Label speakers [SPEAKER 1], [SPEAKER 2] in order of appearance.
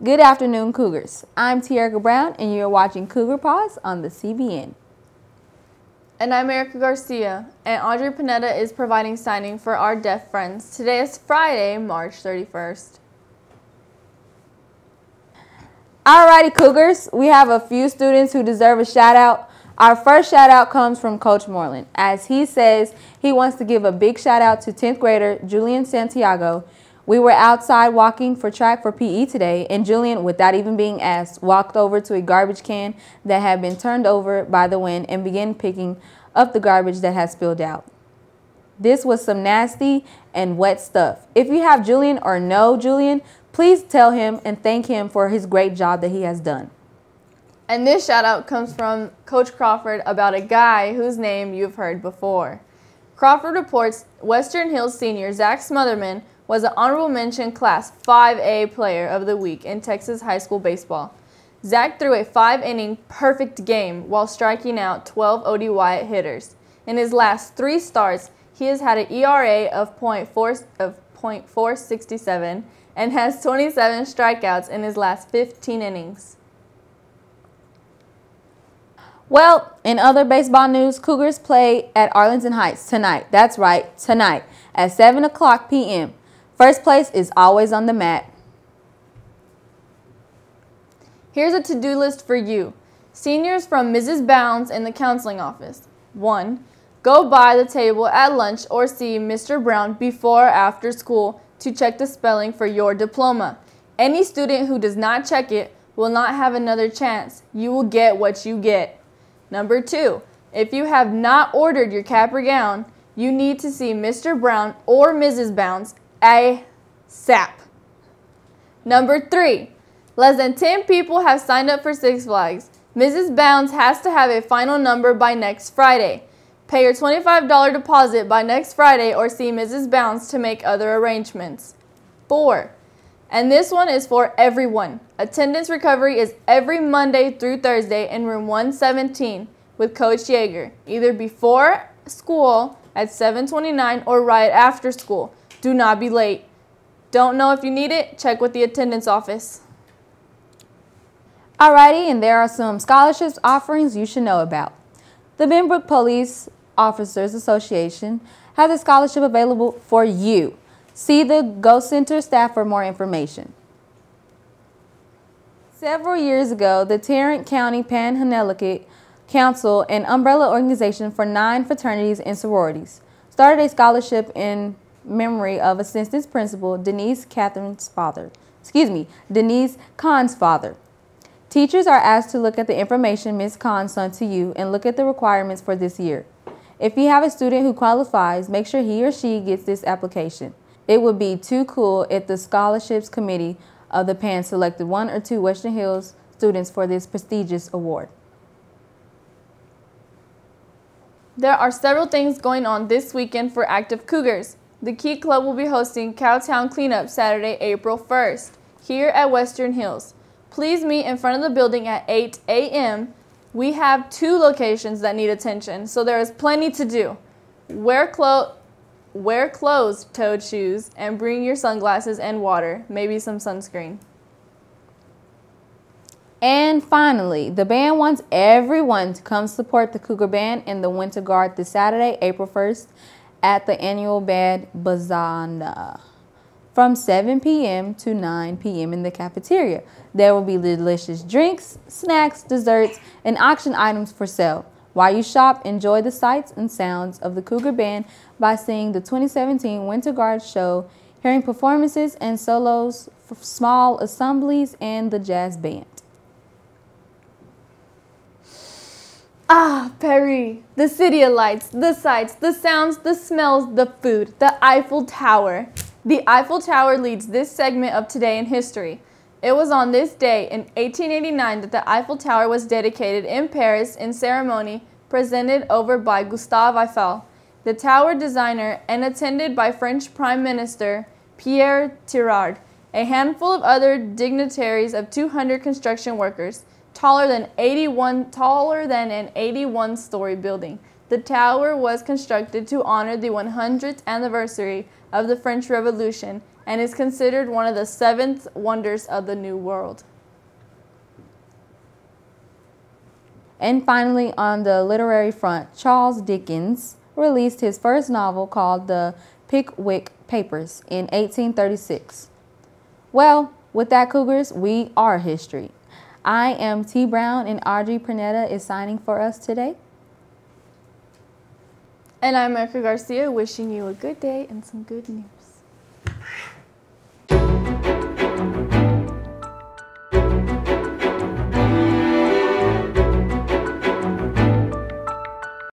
[SPEAKER 1] Good afternoon, Cougars. I'm Tierica Brown, and you're watching Cougar Pause on the CBN.
[SPEAKER 2] And I'm Erica Garcia, and Audrey Panetta is providing signing for our deaf friends. Today is Friday, March 31st.
[SPEAKER 1] Alrighty, Cougars, we have a few students who deserve a shout out. Our first shout out comes from Coach Moreland, as he says he wants to give a big shout out to 10th grader Julian Santiago. We were outside walking for track for PE today, and Julian, without even being asked, walked over to a garbage can that had been turned over by the wind and began picking up the garbage that had spilled out. This was some nasty and wet stuff. If you have Julian or know Julian, please tell him and thank him for his great job that he has done.
[SPEAKER 2] And this shout out comes from Coach Crawford about a guy whose name you've heard before. Crawford reports Western Hills senior Zach Smotherman was an honorable mention Class 5A Player of the Week in Texas high school baseball. Zach threw a five inning perfect game while striking out 12 OD Wyatt hitters. In his last three starts, he has had an ERA of .4 of .467 and has 27 strikeouts in his last 15 innings.
[SPEAKER 1] Well, in other baseball news, Cougars play at Arlington Heights tonight. That's right, tonight at 7 o'clock p.m. First place is always on the mat.
[SPEAKER 2] Here's a to-do list for you. Seniors from Mrs. Bounds in the counseling office. 1. Go by the table at lunch or see Mr. Brown before or after school to check the spelling for your diploma. Any student who does not check it will not have another chance. You will get what you get. Number 2. If you have not ordered your cap or gown, you need to see Mr. Brown or Mrs. Bounds ASAP. Number three, less than 10 people have signed up for Six Flags. Mrs. Bounds has to have a final number by next Friday. Pay your $25 deposit by next Friday or see Mrs. Bounds to make other arrangements. 4. And this one is for everyone. Attendance recovery is every Monday through Thursday in room 117 with Coach Yeager, either before school at 729 or right after school. Do not be late. Don't know if you need it? Check with the attendance office.
[SPEAKER 1] Alrighty, and there are some scholarships offerings you should know about. The Benbrook Police Officers Association has a scholarship available for you. See the Go Center staff for more information. Several years ago, the Tarrant County Panhellenic Council, an umbrella organization for nine fraternities and sororities, started a scholarship in memory of assistance principal Denise Catherine's father. Excuse me, Denise Kahn's father. Teachers are asked to look at the information Ms. Kahn sent to you and look at the requirements for this year. If you have a student who qualifies, make sure he or she gets this application. It would be too cool if the scholarships committee of the PAN selected one or two Western Hills students for this prestigious award.
[SPEAKER 2] There are several things going on this weekend for active Cougars. The Key Club will be hosting Cowtown Cleanup Saturday, April 1st, here at Western Hills. Please meet in front of the building at 8 a.m. We have two locations that need attention, so there is plenty to do. Wear, clo wear closed-toed shoes and bring your sunglasses and water, maybe some sunscreen.
[SPEAKER 1] And finally, the band wants everyone to come support the Cougar Band in the Winter Guard this Saturday, April 1st at the annual Bad Bazana from 7 p.m. to 9 p.m. in the cafeteria. There will be delicious drinks, snacks, desserts, and auction items for sale. While you shop, enjoy the sights and sounds of the Cougar Band by seeing the 2017 Winter Guard show, hearing performances and solos, small assemblies, and the jazz band.
[SPEAKER 2] Ah, Paris, the city of lights, the sights, the sounds, the smells, the food, the Eiffel Tower. The Eiffel Tower leads this segment of Today in History. It was on this day in 1889 that the Eiffel Tower was dedicated in Paris in ceremony presented over by Gustave Eiffel, the tower designer, and attended by French Prime Minister Pierre Tirard, a handful of other dignitaries of 200 construction workers taller than 81 taller than an 81 story building. The tower was constructed to honor the 100th anniversary of the French Revolution and is considered one of the seventh wonders of the New World.
[SPEAKER 1] And finally, on the literary front, Charles Dickens released his first novel called The Pickwick Papers in 1836. Well, with that, Cougars, we are history. I am T. Brown, and Audrey Pernetta is signing for us today.
[SPEAKER 2] And I'm Erica Garcia, wishing you a good day and some good news.